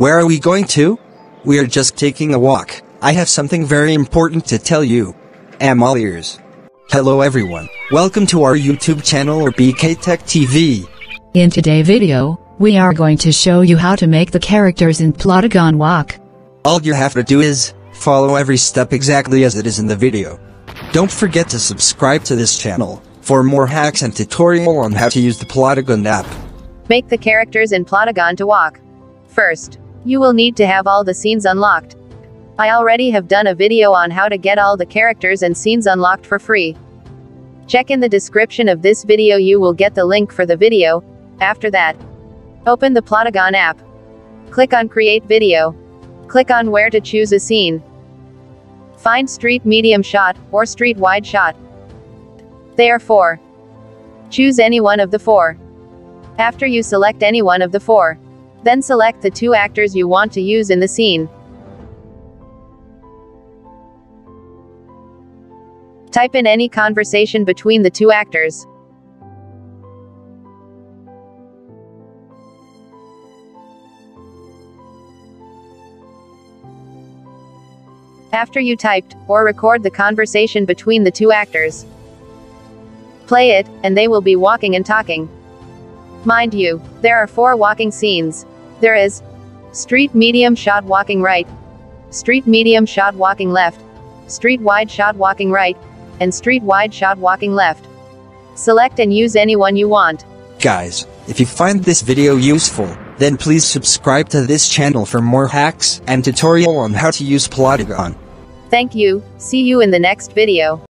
Where are we going to? We are just taking a walk. I have something very important to tell you. Am all ears. Hello everyone. Welcome to our YouTube channel ABK Tech TV. In today's video, we are going to show you how to make the characters in Plotagon walk. All you have to do is follow every step exactly as it is in the video. Don't forget to subscribe to this channel for more hacks and tutorial on how to use the Plotagon app. Make the characters in Plotagon to walk. First, you will need to have all the scenes unlocked. I already have done a video on how to get all the characters and scenes unlocked for free. Check in the description of this video you will get the link for the video. After that, open the Plotagon app. Click on create video. Click on where to choose a scene. Find street medium shot, or street wide shot. There are four. Choose any one of the four. After you select any one of the four, then select the two actors you want to use in the scene. Type in any conversation between the two actors. After you typed, or record the conversation between the two actors. Play it, and they will be walking and talking. Mind you, there are four walking scenes. There is street medium shot walking right, street medium shot walking left, street wide shot walking right, and street wide shot walking left. Select and use any one you want. Guys, if you find this video useful, then please subscribe to this channel for more hacks and tutorial on how to use Plotagon. Thank you, see you in the next video.